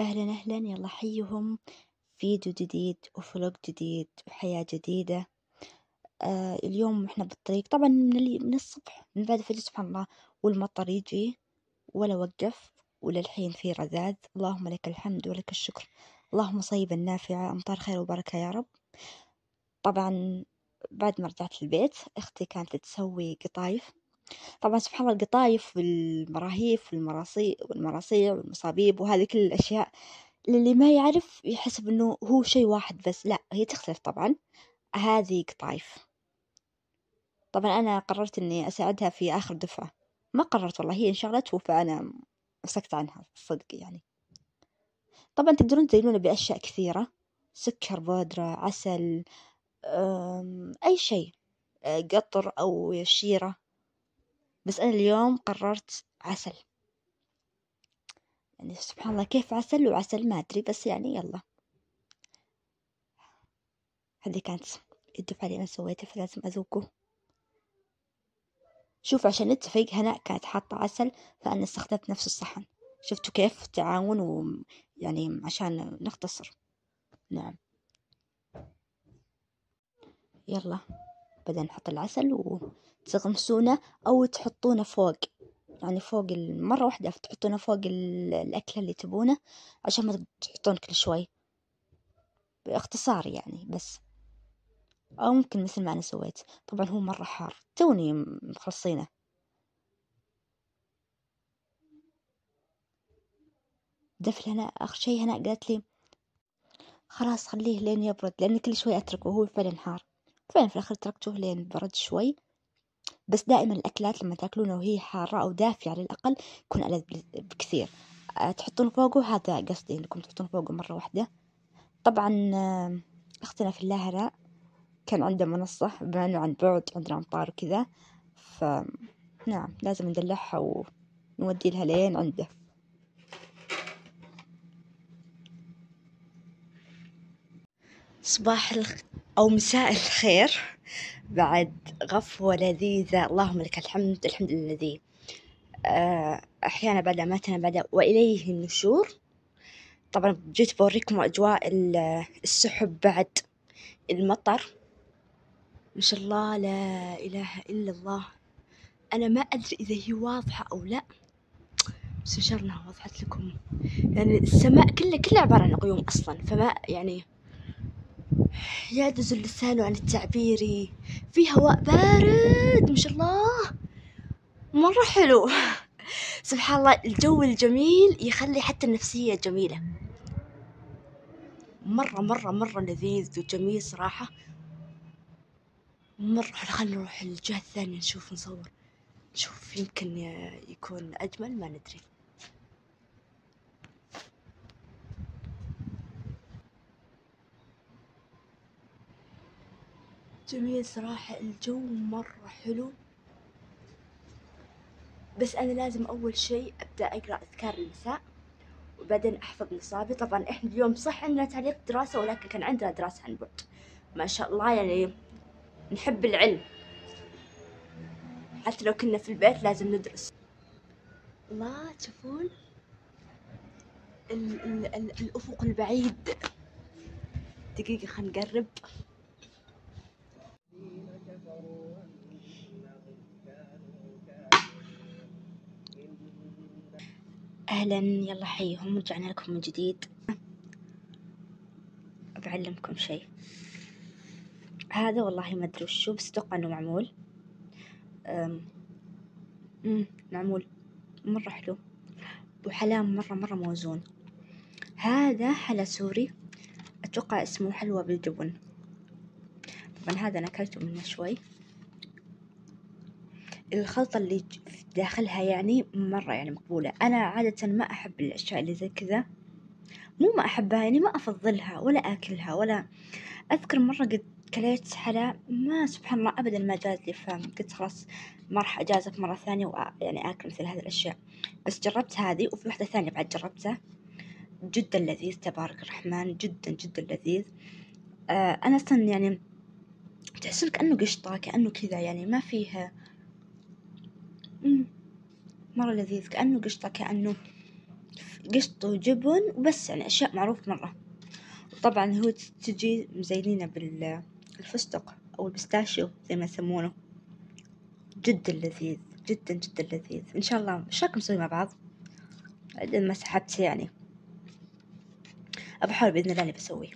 أهلا أهلا يلا حيهم فيديو جديد وفلوج جديد وحياة جديدة. آه اليوم إحنا بالطريق. طبعا من, اللي من الصبح من بعد الفجر سبحان الله والمطر يجي ولا وقف وللحين في رذاذ. اللهم لك الحمد ولك الشكر. اللهم صيبا نافعة أمطار خير وبركة يا رب. طبعا بعد ما رجعت البيت أختي كانت تسوي قطايف. طبعا سبحان الله القطايف والمراهيف والمراصي والمراصيع والمصابيب وهذه كل الأشياء للي ما يعرف يحسب إنه هو شيء واحد بس لا هي تختلف طبعا. هذه قطايف. طبعا أنا قررت إني أساعدها في آخر دفعة. ما قررت والله هي انشغلت فأنا مسكت عنها الصدق يعني. طبعا تقدرون تزينونه بأشياء كثيرة سكر بودرة عسل أي شيء قطر أو شيرة. بس أنا اليوم قررت عسل. يعني سبحان الله كيف عسل وعسل ما أدري بس يعني يلا. هذه كانت الدفعة اللي أنا سويتها فلازم أذوقه. شوف عشان نتفق هناء كانت حاطة عسل فأنا استخدمت نفس الصحن. شفتوا كيف؟ تعاون ويعني عشان نختصر. نعم. يلا. بدنا نحط العسل وتغمسونه أو تحطونه فوق. يعني فوق مرة واحدة تحطونه فوق الأكلة اللي تبونه عشان ما تحطون كل شوي. باختصار يعني بس. أو ممكن مثل ما أنا سويت. طبعا هو مرة حار. توني مخلصينه. دفل هنا آخر شي هنا قالت لي خلاص خليه لين يبرد لأن كل شوي أتركه وهو فعلا حار. فعلا في الآخر تركته لين برد شوي. بس دائما الأكلات لما تاكلونها وهي حارة أو دافية على الأقل يكون ألذ بكثير. أه تحطون فوقه هذا قصدي إنكم تحطون فوقه مرة واحدة. طبعا أختنا في الله كان عنده منصة بما إنه عن بعد عندنا أمطار وكذا. ف نعم لازم ندلعها ونودي لها لين عنده. صباح الخ... أو مساء الخير. بعد غفوة لذيذة اللهم لك الحمد الحمد الذي أحيانا بعد ماتنا بعد وإليه النشور. طبعا جيت بوريكم أجواء السحب بعد المطر. ما شاء الله لا إله إلا الله. أنا ما أدري إذا هي واضحة أو لا. بس إن شاء الله وضحت لكم. يعني السماء كله كله عبارة عن غيوم أصلا. فما يعني يعجز اللسان عن التعبير في هواء بارد ما شاء الله. مرة حلو. سبحان الله الجو الجميل يخلي حتى النفسية جميلة. مرة مرة مرة لذيذ وجميل صراحة. مرة خلينا نروح الجهة الثانية نشوف نصور. نشوف يمكن يكون أجمل ما ندري. جميل صراحة الجو مرة حلو. بس أنا لازم أول شي أبدأ أقرأ أذكار المساء وبعدين أحفظ نصابي. طبعا إحنا اليوم صح عندنا تعليق دراسة ولكن كان عندنا دراسة عن بعد. ما شاء الله يعني نحب العلم. حتى لو كنا في البيت لازم ندرس. الله تشوفون؟ ال ال الأفق البعيد. دقيقة خلينا نقرب. أهلا. يلا حيهم رجعنا لكم من جديد. بعلمكم شيء. هذا والله ما أدري وشو بس أتوقع إنه معمول. أم مم معمول. مرة حلو. وحلام مرة مرة موزون. هذا حلا سوري. أتوقع اسمه حلوى بالجبن. طبعا هذا أنا أكلته منه شوي. الخلطة اللي داخلها يعني مرة يعني مقبولة. أنا عادة ما أحب الأشياء اللي زي كذا. مو ما أحبها يعني ما أفضلها ولا آكلها ولا أذكر مرة قد كليت حلا ما سبحان الله أبدا ما جاز لي فقلت خلاص ما راح أجازف مرة ثانية ويعني آكل مثل هذه الأشياء. بس جربت هذه وفي واحدة ثانية بعد جربتها. جدا لذيذ تبارك الرحمن جدا جدا لذيذ. آه أنا أصلا يعني تحسون كأنه قشطة كأنه كذا يعني ما فيه مرة لذيذ كأنه قشطة كأنه قشط وجبن وبس يعني أشياء معروف مرة. طبعا هو تجي مزينينه بالفستق أو البستاشيو زي ما يسمونه. جدا لذيذ جدا جدا لذيذ. إن شاء الله إيش رايكم نسوي مع بعض؟ بعدين ما سحبت يعني بحاول بإذن الله إني بسوي.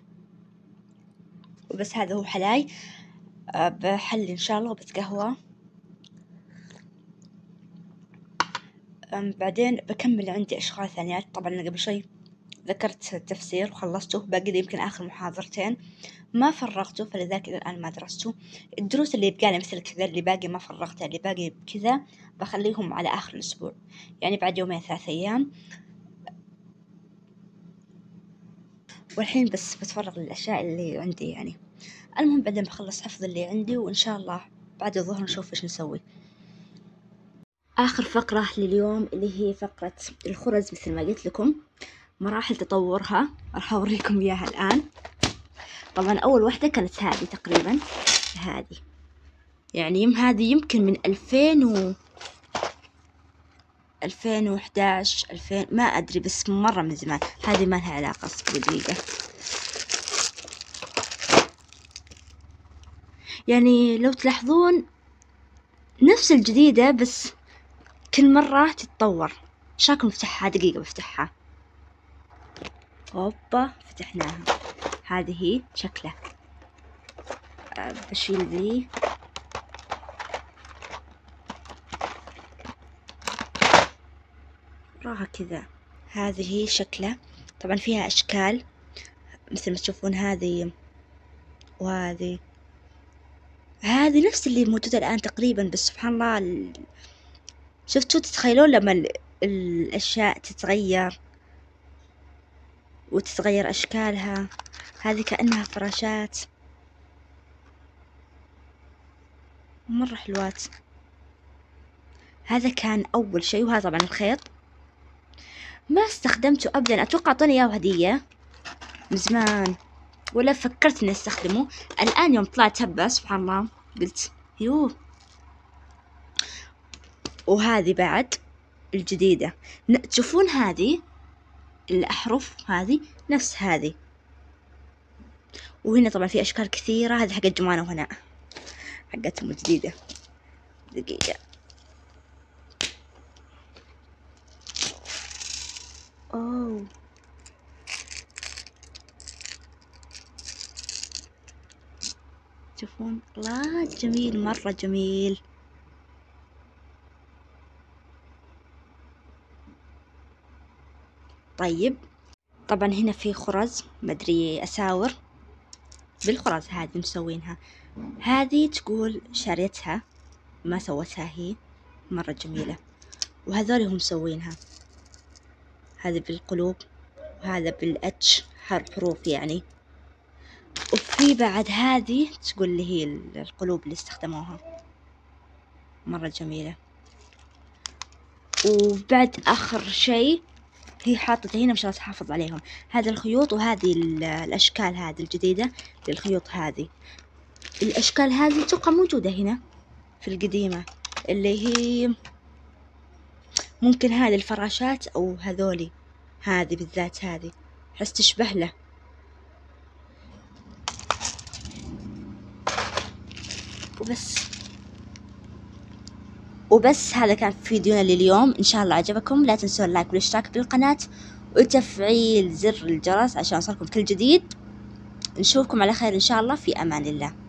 وبس هذا هو حلاي. بحلي إن شاء الله وبتقهوى بعدين بكمل عندي أشغال ثانيات. طبعا أنا قبل شوي ذكرت التفسير وخلصته باقي لي يمكن آخر محاضرتين. ما فرغته فلذلك إلى الآن ما درسته. الدروس اللي يبقى مثل كذا اللي باقي ما فرغتها اللي باقي كذا بخليهم على آخر الأسبوع. يعني بعد يومين ثلاث أيام. والحين بس بتفرغ للأشياء اللي عندي يعني. المهم بعدين بخلص حفظ اللي عندي وإن شاء الله بعد الظهر نشوف إيش نسوي. آخر فقرة لليوم اللي هي فقرة الخرز مثل ما قلت لكم. مراحل تطورها. راح أوريكم إياها الآن. طبعا أول واحدة كانت هذه تقريبا. هذه. يعني يم هذه يمكن من ألفين و ألفين وحداش ألفين ما أدري بس مرة من زمان. هذه ما لها علاقة دقيقة. يعني لو تلاحظون نفس الجديدة بس كل مرة تتطور. شاكم نفتحها؟ دقيقة بفتحها. هوبا فتحناها. هذه شكله بشيل ذي. راها كذا. هذه شكله طبعا فيها أشكال. مثل ما تشوفون هذه وهذه. هذه نفس اللي موجودة الآن تقريبا بس سبحان الله شفتوا تتخيلون لما الأشياء تتغير وتتغير أشكالها؟ هذه كأنها فراشات. مرة حلوات. هذا كان أول شيء وهذا طبعا الخيط. ما استخدمته أبدا. أتوقع أعطوني إياه هدية من زمان ولا فكرت إني أستخدمه. الآن يوم طلعت هبة سبحان الله قلت يوه. وهذه بعد الجديدة. تشوفون هذه؟ الأحرف هذه نفس هذه. وهنا طبعا في أشكال كثيرة. هذه حقت جمانة وهناء حقتهم الجديدة. دقيقة. أوه. تشوفون؟ الله جميل مرة جميل. طيب. طبعا هنا في خرز مدري أساور. بالخرز هذه مسوينها. هذه تقول شاريتها ما سوتها هي مرة جميلة. وهذول هم مسوينها. هذا بالقلوب وهذا بالأتش حروف يعني. وفي بعد هذه تقول اللي هي القلوب اللي استخدموها. مرة جميلة. وبعد آخر شيء هي حاطة هنا مشان تحافظ عليهم. هذا الخيوط وهذه الأشكال هذه الجديدة للخيوط هذه. الأشكال هذه أتوقع موجودة هنا في القديمة اللي هي ممكن هذه الفراشات أو هذولي. هذه بالذات هذه. حس تشبه له. وبس. وبس هذا كان فيديونا لليوم. إن شاء الله عجبكم. لا تنسون اللايك والاشتراك بالقناة وتفعيل زر الجرس عشان يوصلكم كل جديد. نشوفكم على خير إن شاء الله. في أمان الله.